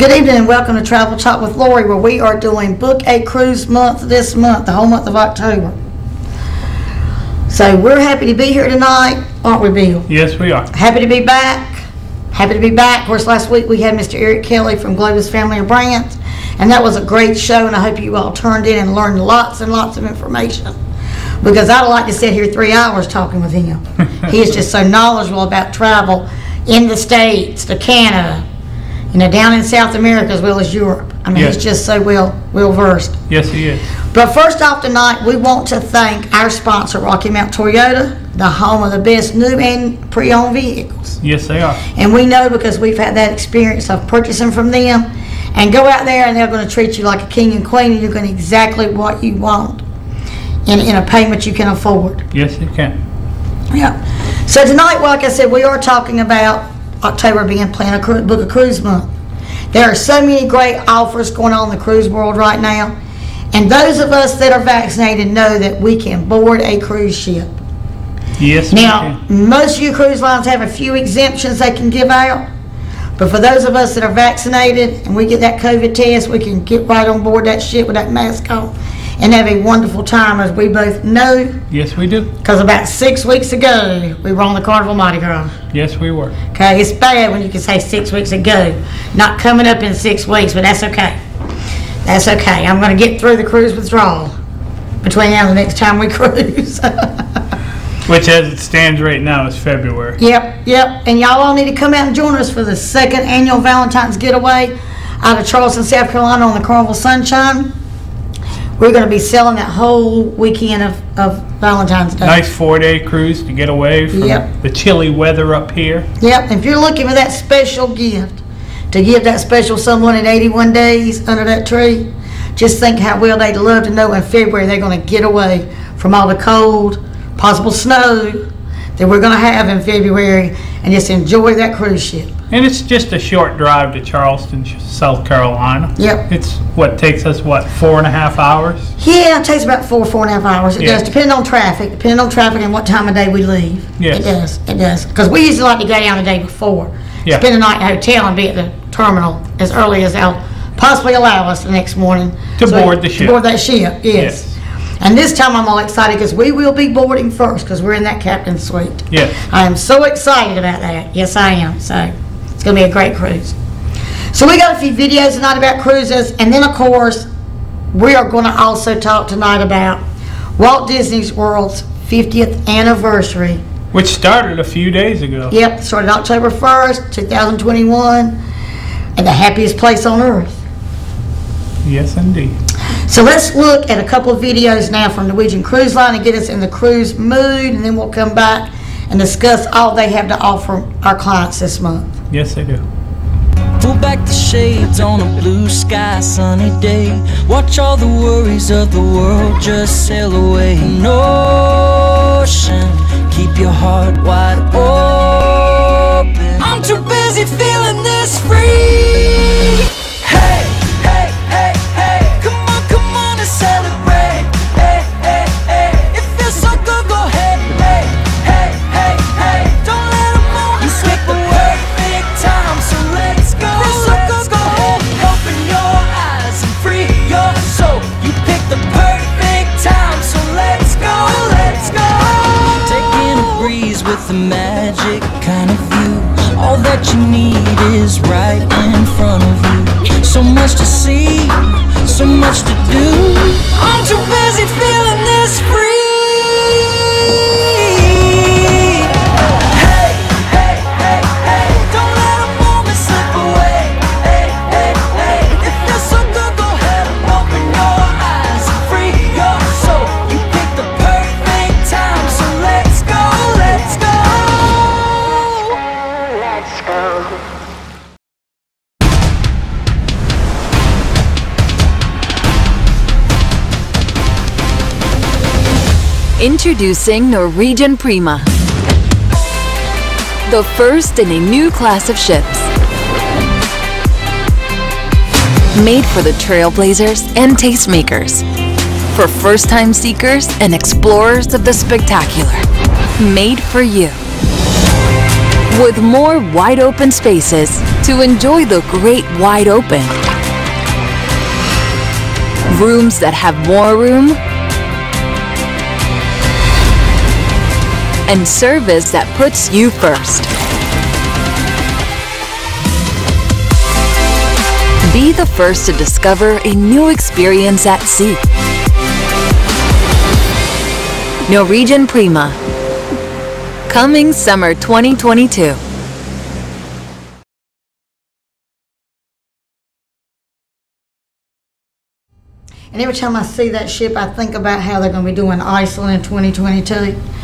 Good evening and welcome to Travel Talk with Lorie, where we are doing Book a Cruise Month this month, the whole month of October. So we're happy to be here tonight, aren't we, Bill? Yes, we are. Happy to be back. Happy to be back. Of course, last week we had Mr. Eric Kelly from Globus Family of Brands, and that was a great show, and I hope you all turned in and learned lots and lots of information. Because I'd like to sit here three hours talking with him. he is just so knowledgeable about travel in the States, to Canada, you know, down in South America as well as Europe. I mean, Yes. he's just so well well versed. Yes, he is. But first off tonight, we want to thank our sponsor, Rocky Mount Toyota, the home of the best new and pre-owned vehicles. Yes, they are. And we know because we've had that experience of purchasing from them and go out there and they're going to treat you like a king and queen and you're going to exactly what you want in, in a payment you can afford. Yes, you can. Yeah. So tonight, like I said, we are talking about October being Plan a Cru- Book a Cruise Month. There are so many great offers going on in the cruise world right now. And those of us that are vaccinated know that we can board a cruise ship. Yes, we Now, most of you cruise lines have a few exemptions they can give out. But for those of us that are vaccinated and we get that COVID test, we can get right on board that ship with that mask on and have a wonderful time, as we both know. Yes, we do. Because about six weeks ago, we were on the Carnival Mardi Gras. Yes, we were. Okay, it's bad when you can say six weeks ago. Not coming up in six weeks, but that's okay. That's okay. I'm going to get through the cruise withdrawal between now and the next time we cruise. Which, as it stands right now, is February. Yep, yep. And y'all all need to come out and join us for the second annual Valentine's Getaway out of Charleston, South Carolina on the Carnival Sunshine. We're going to be selling that whole weekend of, of Valentine's Day. Nice four-day cruise to get away from Yep. the chilly weather up here. Yep, if you're looking for that special gift to give that special someone in 81 days under that tree, just think how well they'd love to know in February they're going to get away from all the cold, possible snow that we're going to have in February and just enjoy that cruise ship. And it's just a short drive to Charleston, South Carolina. Yep. It's what takes us what four and a half hours. Yeah, it takes about four, four and a half hours. It Yeah. does, depending on traffic, depending on traffic and what time of day we leave. Yes. It does, it does. Because we usually like to go down the day before. Yeah. Spend the night at a hotel and be at the terminal as early as they'll possibly allow us the next morning. To So- board the To ship. board that ship, yes. Yes. And this time I'm all excited because we will be boarding first because we're in that captain's suite. Yes. I am so excited about that. Yes, I am. So it's going to be a great cruise. So we got a few videos tonight about cruises, and then of course we are going to also talk tonight about Walt Disney World's 50th anniversary. Which started a few days ago. Yep, started October 1st, 2021, and the happiest place on earth. Yes, indeed. So let's look at a couple of videos now from Norwegian Cruise Line and get us in the cruise mood, and then we'll come back and discuss all they have to offer our clients this month. Yes, they do. Pull back the shades on a blue sky, sunny day. Watch all the worries of the world just sail away. An ocean, keep your heart wide open. I'm too busy feeling this free. Introducing Norwegian Prima, the first in a new class of ships. Made for the trailblazers and tastemakers, for first time seekers and explorers of the spectacular. Made for you. With more wide open spaces to enjoy the great wide open. Rooms that have more room. And service that puts you first. Be the first to discover a new experience at sea. Norwegian Prima. Coming summer 2022. And every time I see that ship, I think about how they're going to be doing Iceland in 2022.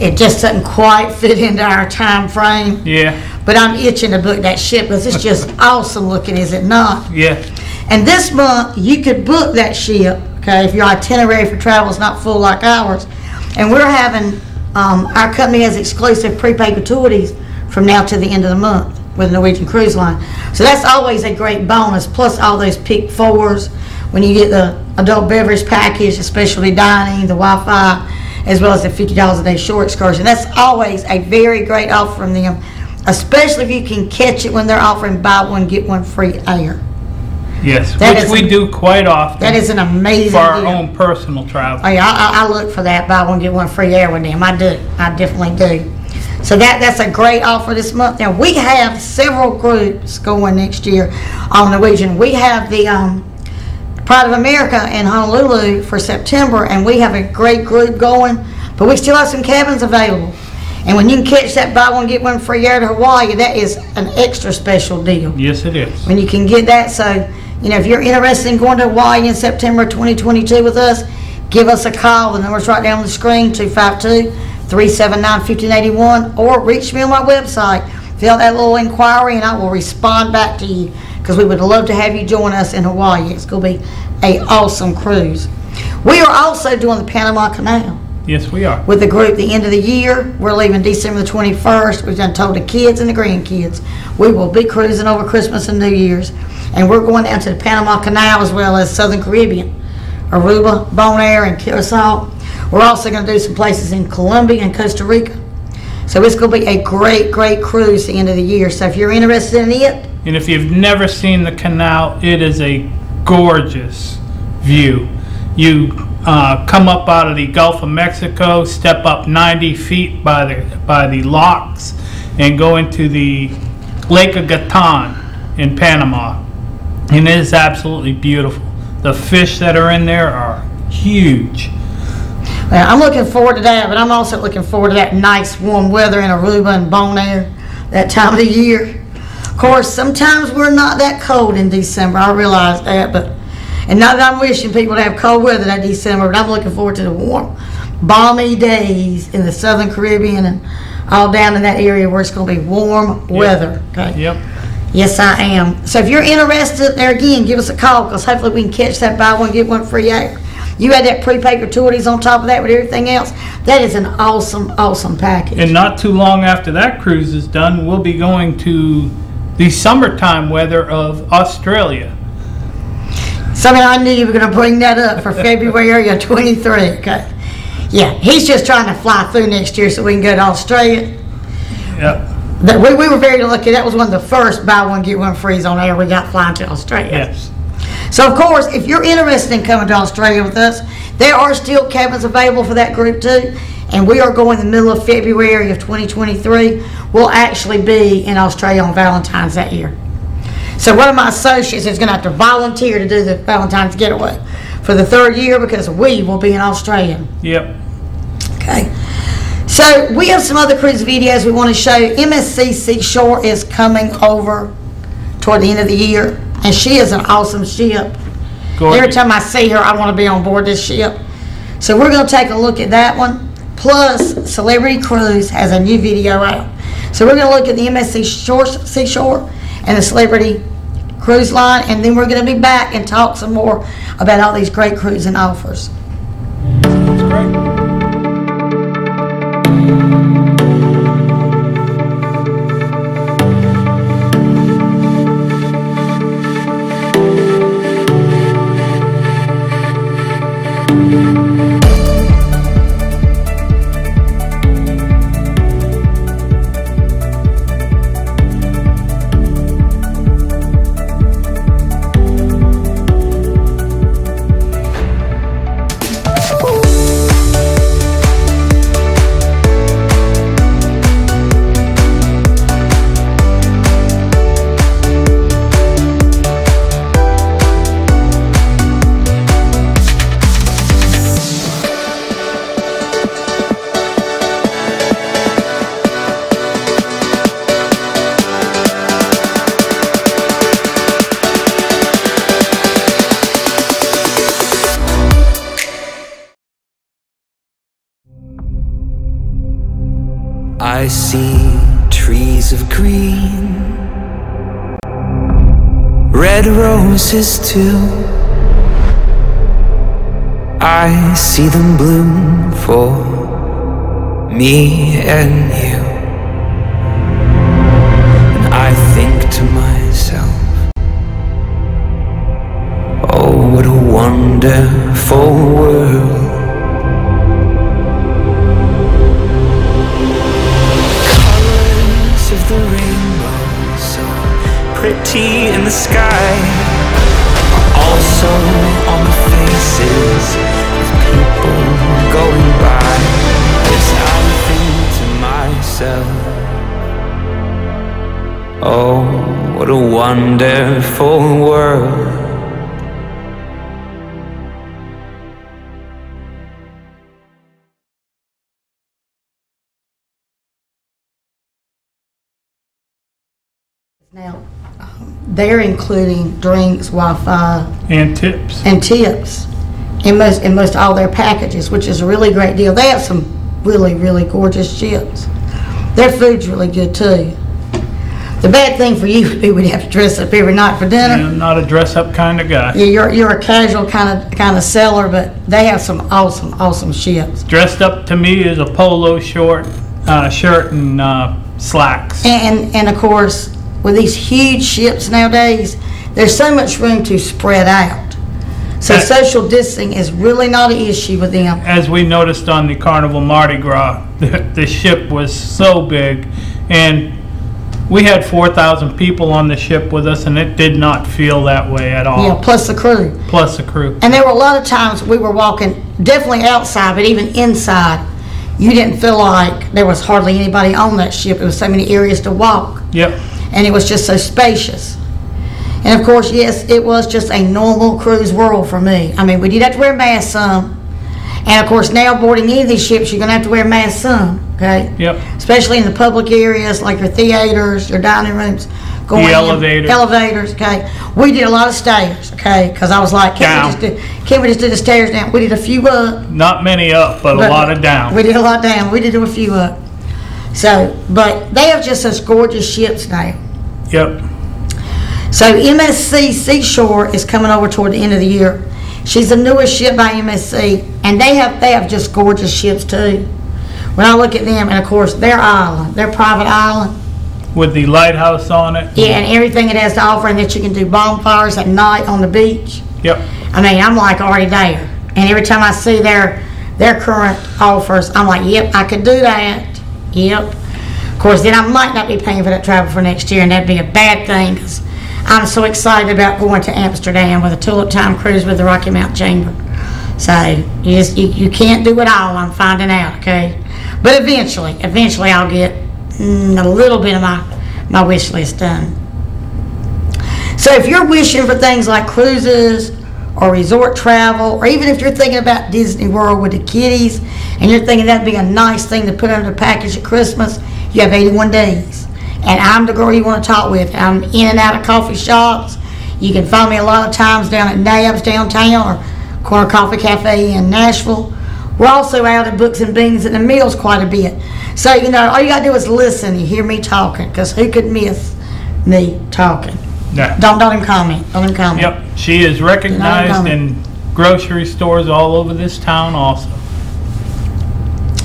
It just doesn't quite fit into our time frame. Yeah, But I'm itching to book that ship because it's just awesome looking, is it not? yeah, And this month, you could book that ship, okay, if your itinerary for travel is not full like ours. And we're having, um, our company has exclusive prepaid gratuities from now to the end of the month with Norwegian Cruise Line. So that's always a great bonus, plus all those pick fours, when you get the adult beverage package, the specialty dining, the Wi-Fi, as well as the fifty dollars a day shore excursion. That's always a very great offer from them, especially if you can catch it when they're offering buy one, get one free air. yes, That which we a- do quite often That is an amazing for our deal. own personal travel. Oh, I, I, I look for that, buy one, get one free air with them. I do. I definitely do. So that, that's a great offer this month. Now, we have several groups going next year on Norwegian. We have the, um, Pride of America in Honolulu for September, and we have a great group going, but we still have some cabins available. And when you can catch that buy one, get one free air to Hawaii, that is an extra special deal Yes, it is. when you can get that. So, you know, if you're interested in going to Hawaii in September 2022 with us, give us a call. The number's right down on the screen, 252-379-1581, or reach me on my website. Fill out that little inquiry and I will respond back to you because we would love to have you join us in Hawaii. It's going to be a awesome cruise. We are also doing the Panama Canal Yes, we are. with the group the end of the year. We're leaving December the 21st. We've done told the kids and the grandkids. We will be cruising over Christmas and New Year's. And we're going down to the Panama Canal as well as Southern Caribbean, Aruba, Bonaire, and Curacao. We're also going to do some places in Colombia and Costa Rica. So it's going to be a great, great cruise at the end of the year. So if you're interested in it, And if you've never seen the canal, it is a gorgeous view. You uh, come up out of the Gulf of Mexico, step up 90 feet by the by the locks, and go into the Lake of Gatun in Panama, and it is absolutely beautiful. The fish that are in there are huge. I'm looking forward to that, but I'm also looking forward to that nice warm weather in Aruba and Bonaire that time of the year. Of course, sometimes we're not that cold in December. I realize that, but and not that I'm wishing people to have cold weather that December, but I'm looking forward to the warm, balmy days in the Southern Caribbean and all down in that area where it's going to be warm weather. Okay. Yep. Yes, I am. So if you're interested, there again, give us a call because hopefully we can catch that buy one, get one free air. You had that prepaid gratuities on top of that with everything else. That is an awesome, awesome package. And not too long after that cruise is done, we'll be going to the summertime weather of Australia. Something I knew you were going to bring that up for February of 23. Okay. Yeah, he's just trying to fly through next year so we can go to Australia. Yep. That we, we were very lucky. That was one of the first buy one get one frees on air we got flying to Australia. Yes. So of course, if you're interested in coming to Australia with us, there are still cabins available for that group too. And we are going the middle of February of 2023. We'll actually be in Australia on Valentine's that year. So one of my associates is going to have to volunteer to do the Valentine's getaway for the third year because we will be in Australia. Yep. Okay. So we have some other cruise videos we want to show you. MSC Seashore is coming over toward the end of the year, and she is an awesome ship. Every time I see her, I want to be on board this ship. So we're going to take a look at that one. Plus, Celebrity Cruise has a new video out. So we're going to look at the MSC Shore, Seashore and the Celebrity Cruise Line, and then we're going to be back and talk some more about all these great cruising offers. I see trees of green, red roses too. I see them bloom for me and you. And I think to myself, oh, what a wonderful world. Pretty in the sky. Are also on the faces of people going by. As I think to myself. Oh what a wonderful world. Now, they're including drinks, Wi-Fi, And tips. and tips in most, in most all their packages, which is a really great deal. They have some really, really gorgeous chips. Their food's really good too. The bad thing for you would be we'd have to dress up every night for dinner. I'm not a dress-up kind of guy. Yeah, you're, you're a casual kind of, kind of seller, but they have some awesome, awesome chips. Dressed up to me is a polo short, uh, shirt and uh, slacks. And, and of course, with these huge ships nowadays, there's so much room to spread out. So That- social distancing is really not an issue with them. As we noticed on the Carnival Mardi Gras, the, the ship was so big, and we had 4,000 people on the ship with us, and it did not feel that way at all. Yeah, plus the crew. Plus the crew. And there were a lot of times we were walking, definitely outside, but even inside, you didn't feel like there was hardly anybody on that ship. There was so many areas to walk, Yep. And it was just so spacious. And of course, yes, it was just a normal cruise world for me. I mean, we did have to wear masks some. And of course, now boarding any of these ships, you're gonna have to wear masks some, okay? Yep. Especially in the public areas, like your theaters, your dining rooms. going in, elevators. Elevators, okay? We did a lot of stairs, okay? Because I was like, can't we just do, can't we just do the stairs down? We did a few up. Not many up, but a lot of down. We did a lot down. We did do a few up. So, but they have just such gorgeous ships now. Yep. So MSC Seashore is coming over toward the end of the year. She's the newest ship by MSC, and they have they have just gorgeous ships too. When I look at them, and of course their island, their private island, With the lighthouse on it. yeah, and everything it has to offer, and that you can do bonfires at night on the beach. Yep. I mean, I'm like already there, and every time I see their their current offers, I'm like, yep, I could do that. Yep. Of course, then I might not be paying for that travel for next year, and that'd be a bad thing because I'm so excited about going to Amsterdam with a tulip time cruise with the Rocky Mount Chamber. So you just you, you can't do it all. I'm finding out, okay? But eventually, eventually, I'll get mm, a little bit of my my wish list done. So if you're wishing for things like cruises or resort travel, or even if you're thinking about Disney World with the kiddies, and you're thinking that'd be a nice thing to put under the package at Christmas, you have 81 days. And I'm the girl you want to talk with. I'm in and out of coffee shops. You can find me a lot of times down at Nab's downtown or Corner Coffee Cafe in Nashville. We're also out at Books and Beans and the Mills quite a bit. So, you know, all you got to do is listen and hear me talking, because who could miss me talking? Yeah. Don't, don't even comment. Don't even comment. Yep. She is recognized in grocery stores all over this town also.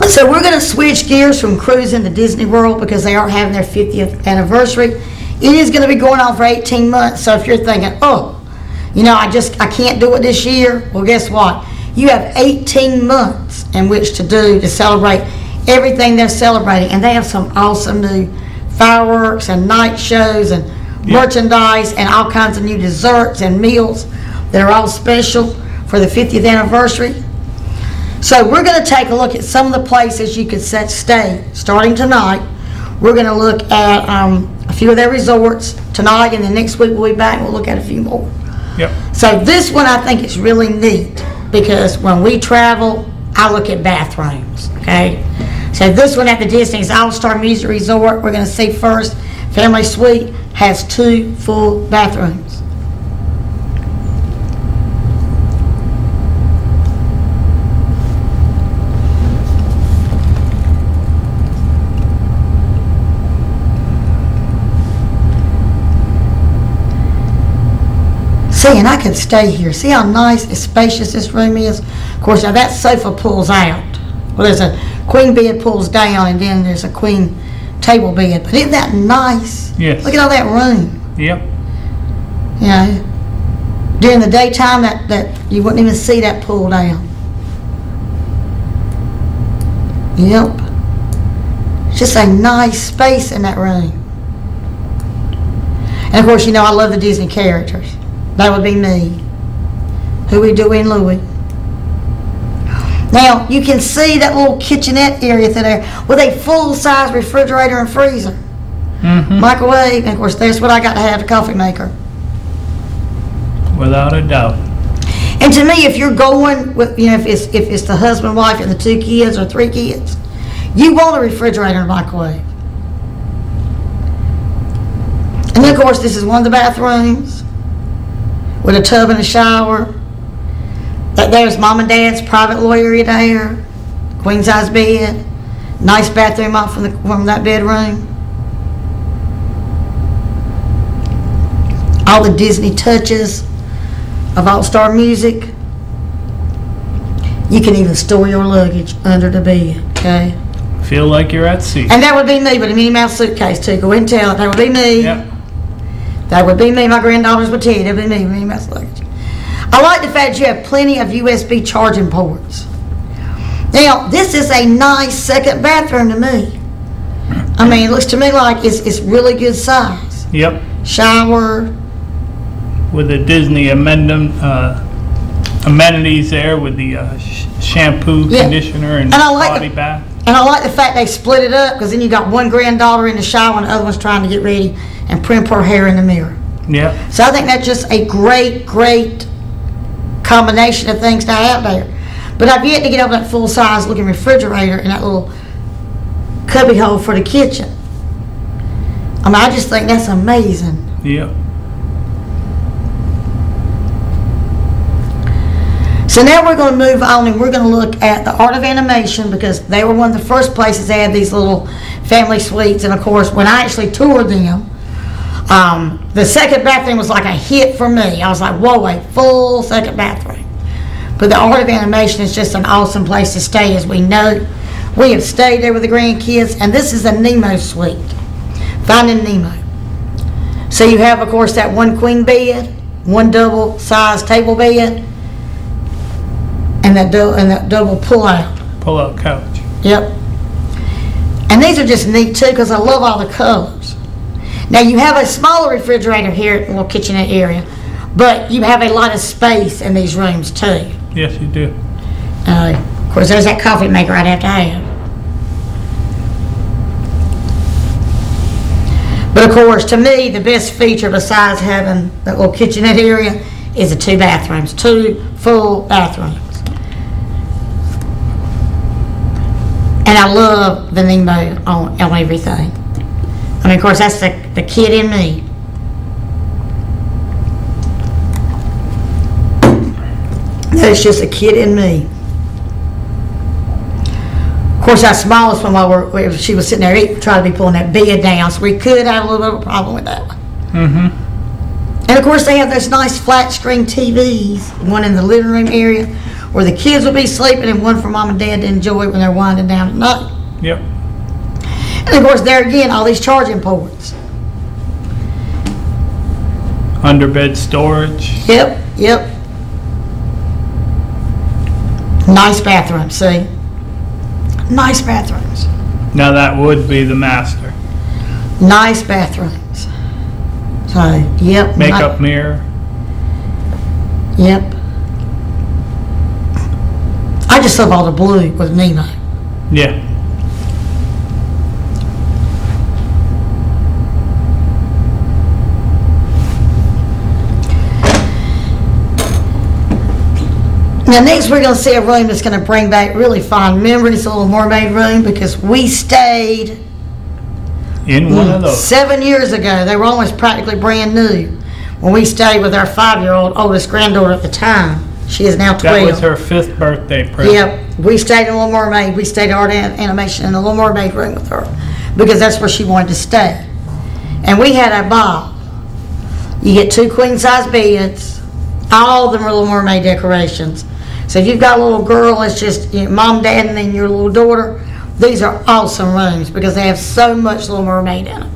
So we're going to switch gears from cruising to Disney World because they are having their 50th anniversary. It is going to be going on for 18 months. So if you're thinking, oh, you know, I just I can't do it this year. Well, guess what? You have 18 months in which to do to celebrate everything they're celebrating, and they have some awesome new fireworks and night shows and merchandise and all kinds of new desserts and meals that are all special for the 50th anniversary. So we're going to take a look at some of the places you could set stay starting tonight. We're going to look at um, a few of their resorts tonight, and then next week we'll be back and we'll look at a few more. Yep. So this one I think is really neat because when we travel, I look at bathrooms. Okay. So this one at the Disney's All Star Music Resort, we're going to see first. Family suite has two full bathrooms. See, and I can stay here. See how nice and spacious this room is? Of course, now that sofa pulls out. Well, there's a queen bed pulls down, and then there's a queen table bed. But isn't that nice? Yes. Look at all that room. Yep. You know, during the daytime, that, that you wouldn't even see that pull down. Yep. Just a nice space in that room. And of course, you know, I love the Disney characters. That would be me. Huey, Dewey, and Louie. Now, you can see that little kitchenette area through there with a full-size refrigerator and freezer. hmm Microwave, and of course, that's what I got to have, the coffee maker. Without a doubt. And to me, if you're going with, you know, if it's if it's the husband, wife, and the two kids or three kids, you want a refrigerator and microwave. And then, of course, this is one of the bathrooms with a tub and a shower. That there's mom and dad's private lawyer there, queen size bed, nice bathroom off from the from that bedroom. All the Disney touches of All Star Music. You can even store your luggage under the bed, okay? Feel like you're at sea. And that would be me, but a Minnie Mouse suitcase too. Go ahead and tell it. That would be me. Yep. That would be me. My granddaughters would tell you. That would be me, Minnie Mouse luggage. I like the fact you have plenty of USB charging ports. Now, this is a nice second bathroom to me. I mean, it looks to me like it's, it's really good size. Yep. Shower, With the Disney amendment, uh, amenities there with the uh, sh- shampoo, Yeah. conditioner, and And I like body the- bath. And I like the fact they split it up because then you got one granddaughter in the shower and the other one's trying to get ready and primp her hair in the mirror. Yep. So I think that's just a great, great combination of things to have there. But I've yet to get over that full size looking refrigerator and that little cubby hole for the kitchen. I mean, I just think that's amazing. Yep. So now we're going to move on and we're going to look at the art of animation because they were one of the first places they had these little family suites. And of course, when I actually toured them, um, the second bathroom was like a hit for me. I was like, whoa, a full second bathroom. But the art of animation is just an awesome place to stay, as we know. We have stayed there with the grandkids, and this is a Nemo suite. Finding Nemo. So you have, of course, that one queen bed, one double size table bed, and that double and that double pull out. Pull out couch. Yep. And these are just neat too because I love all the colors. Now you have a smaller refrigerator here in the little kitchenette area, but you have a lot of space in these rooms too. Yes, you do. Uh, of course, there's that coffee maker I'd have to have. But of course, to me, the best feature besides having that little kitchenette area is the two bathrooms, two full bathrooms. And I love the Nemo on, on everything. I mean, of course, that's the, the kid in me. That's just a kid in me. Of course, our smallest one, while we're, we- she was sitting there eating, trying to be pulling that bed down, so we could have a little bit of a problem with that one. Mm-hmm. And of course, they have those nice flat screen TVs, one in the living room area where the kids will be sleeping and one for mom and dad to enjoy when they're winding down at night. Yep. And of course, there again, all these charging ports. Underbed storage. Yep, yep. Nice bathroom, see? Nice bathrooms. Now that would be the master. Nice bathrooms. So, yep. ni- Makeup mirror. Yep. I just love all the blue with Nemo. Yeah. Now, next we're going to see a room that's going to bring back really fond memories, a Little Mermaid room, because we stayed In one of those. seven years ago. They were almost practically brand new when we stayed with our five-year-old oldest granddaughter at the time. She is now 12. That 12. was her fifth birthday present. Yep, we stayed in Little Mermaid. We stayed at Art An- Animation in the Little Mermaid room with her because that's where she wanted to stay. And we had a ball. You get two queen size beds, All of them are Little Mermaid decorations. So if you've got a little girl, it's just you know, mom, dad, and then your little daughter. These are awesome rooms because they have so much Little Mermaid in them.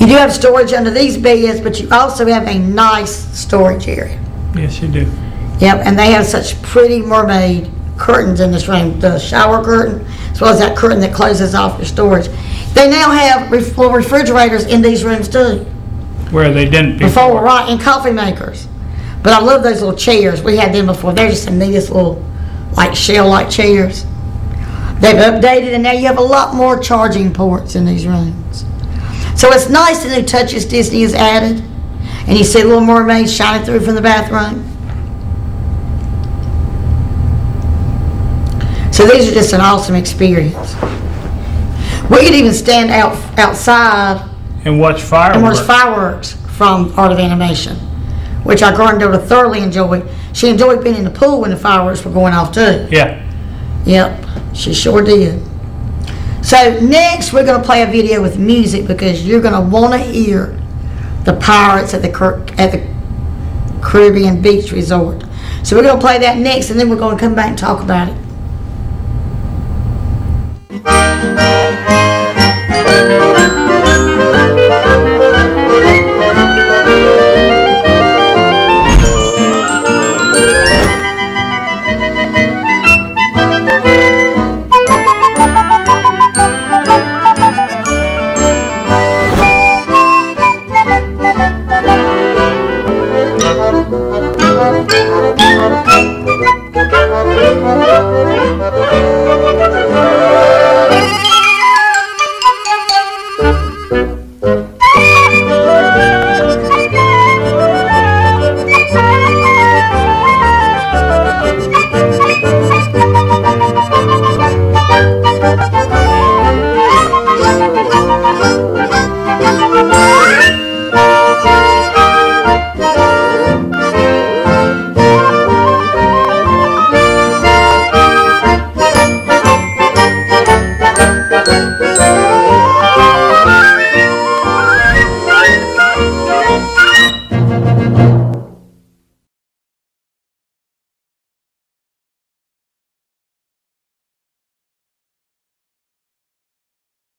You do have storage under these beds, but you also have a nice storage area. Yes, you do. Yep, and they have such pretty mermaid curtains in this room, the shower curtain, as well as that curtain that closes off your storage. They now have ref- refrigerators in these rooms too, Where they didn't before, before. right, and coffee makers. But I love those little chairs, we had them before, they're just the neatest little, like shell-like chairs. They've updated and now you have a lot more charging ports in these rooms. So it's nice the new touches Disney has added, and you see a Little Mermaid shining through from the bathroom. So these are just an awesome experience. We could even stand out outside And watch and watch fireworks. fireworks from Art of Animation, which our granddaughter thoroughly enjoyed. She enjoyed being in the pool when the fireworks were going off too. Yeah. Yep, she sure did. So next, we're gonna play a video with music because you're gonna wanna hear the pirates at the at the Caribbean Beach Resort. So we're gonna play that next, and then we're gonna come back and talk about it.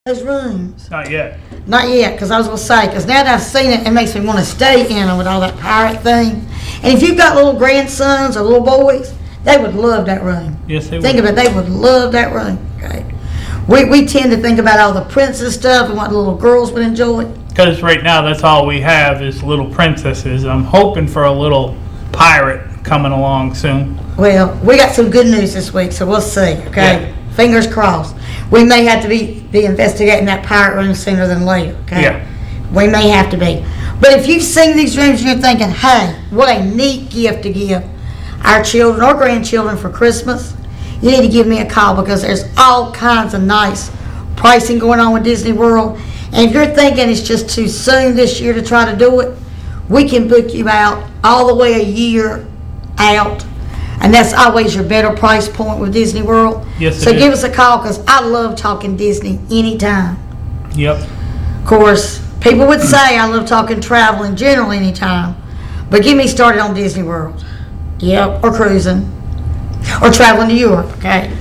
Those rooms. Not yet. Not yet, because I was gonna say, because now that I've seen it, it makes me want to stay in them with all that pirate thing. And if you've got little grandsons or little boys, they would love that room. Yes, they Think would. of it, they would love that room. Okay. We, we tend to think about all the princess stuff and what little girls would enjoy. Because right now, that's all we have is little princesses. I'm hoping for a little pirate coming along soon. Well, we got some good news this week, so we'll see. Okay. Fingers crossed. We may have to be, be investigating that pirate room sooner than later. Okay. Yeah. We may have to be. But if you've seen these rooms and you're thinking, hey, what a neat gift to give our children or grandchildren for Christmas, you need to give me a call because there's all kinds of nice pricing going on with Disney World. And if you're thinking it's just too soon this year to try to do it, we can book you out all the way a year out. And that's always your better price point with Disney World. Yes, it So is. give us a call because I love talking Disney anytime. Yep. Of course, people would say I love talking travel in general anytime, but get me started on Disney World. Yep, or cruising, or traveling to Europe, okay?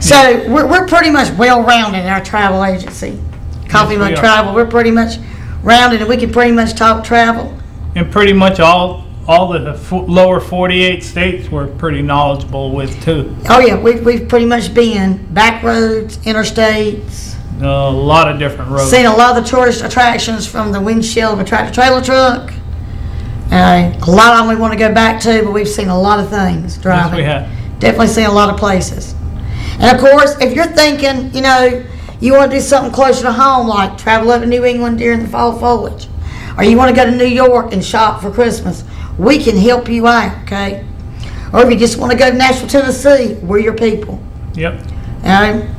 So we're, we're pretty much well-rounded in our travel agency. Coffee Yes, Mug are. Travel, we're pretty much rounded and we can pretty much talk travel. And pretty much all all the fo- lower 48 states we're pretty knowledgeable with too. Oh yeah, we've, we've pretty much been back roads, interstates, A lot of different roads. seen a lot of the tourist attractions from the windshield of a tractor trailer truck. Uh, a lot of them we want to go back to, but we've seen a lot of things Yes, driving. we have. Definitely seen a lot of places. And of course, if you're thinking, you know, you want to do something closer to home, like travel up to New England during the fall foliage, or you want to go to New York and shop for Christmas, we can help you out, okay? Or if you just want to go to Nashville, Tennessee, we're your people. Yep. All right.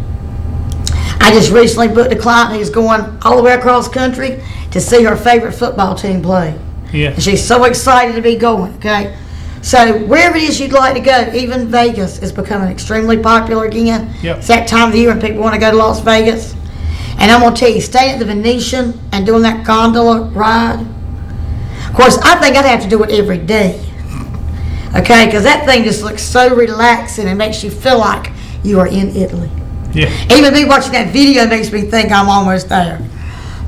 I just recently booked a client who's going all the way across country to see her favorite football team play. Yeah. And she's so excited to be going, okay? So wherever it is you'd like to go, even Vegas is becoming extremely popular again. Yep. It's that time of the year when people want to go to Las Vegas. And I'm gonna tell you, staying at the Venetian and doing that gondola ride, Of course, I think I'd have to do it every day. Okay, because that thing just looks so relaxing and makes you feel like you are in Italy. Yeah. Even me watching that video makes me think I'm almost there.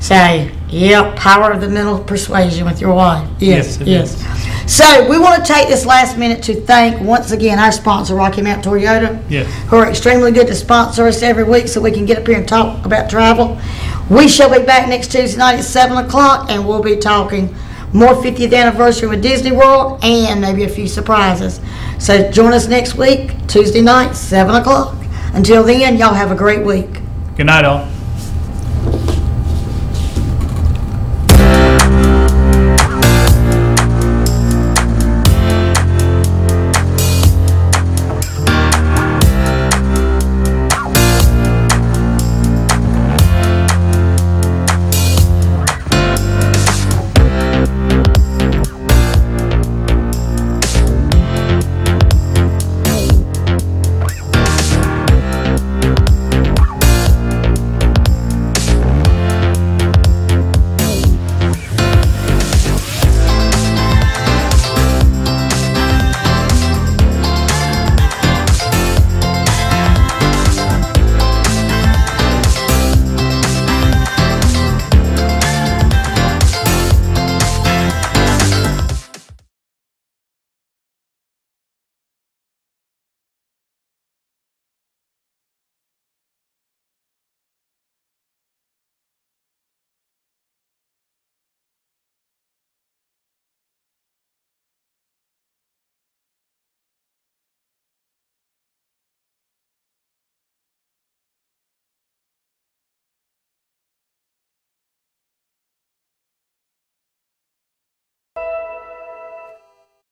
Say, yep, power of the mental persuasion with your wife. Yes, Yes, yes. So we want to take this last minute to thank once again our sponsor, Rocky Mount Toyota. Yes. Who are extremely good to sponsor us every week so we can get up here and talk about travel. We shall be back next Tuesday night at 7 o'clock and we'll be talking more 50th anniversary with Disney World and maybe a few surprises. So join us next week, Tuesday night, 7 o'clock. Until then, y'all have a great week. Good night, all.